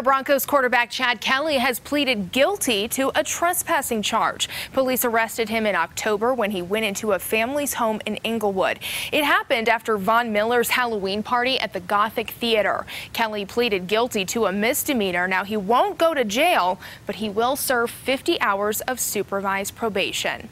Denver Broncos quarterback Chad Kelly has pleaded guilty to a trespassing charge. Police arrested him in October when he went into a family's home in Englewood. It happened after Von Miller's Halloween party at the Gothic Theater. Kelly pleaded guilty to a misdemeanor. Now he won't go to jail, but he will serve 50 hours of supervised probation.